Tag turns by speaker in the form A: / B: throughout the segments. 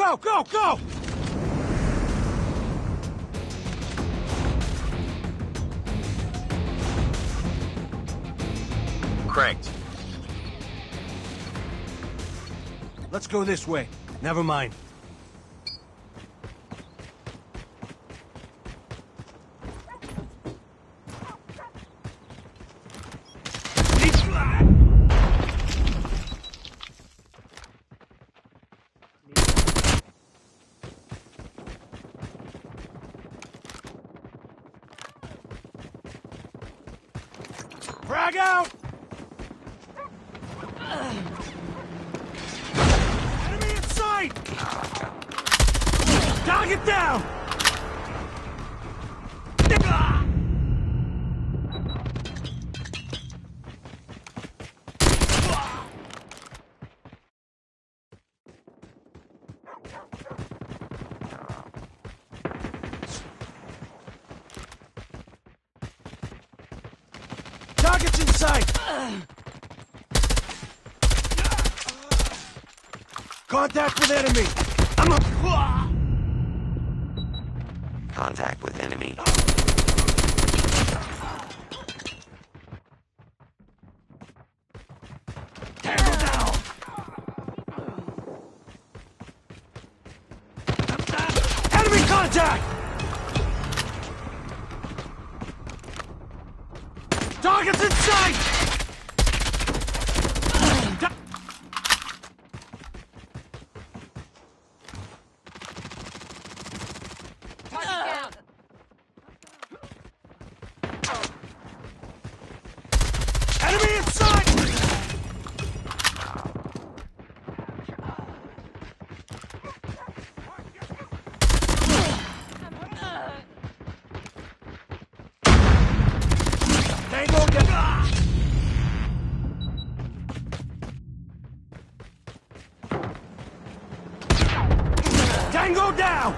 A: Go, go, go!
B: Cranked.
A: Let's go this way. Never mind. Frag out! Enemy in sight! Target down! Contact with enemy! I'm a...
C: Contact with enemy.
A: Target's in sight! Ta- Enemy in sight! Tango down! Tango down!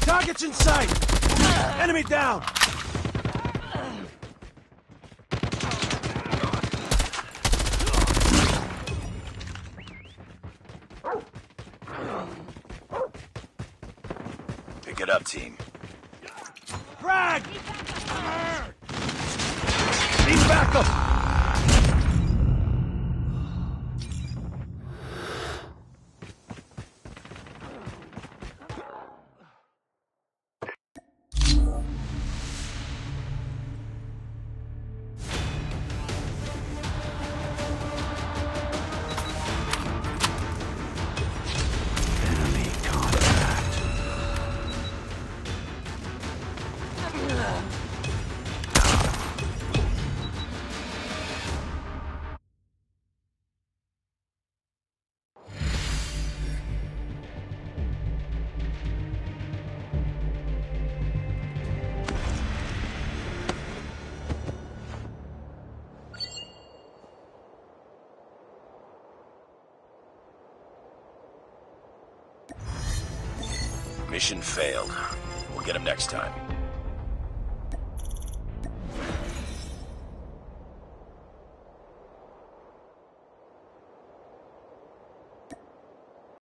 A: Target's in sight! Enemy down!
B: Pick it up, team.
A: Frag! Need backup!
B: Mission failed. We'll get him next time.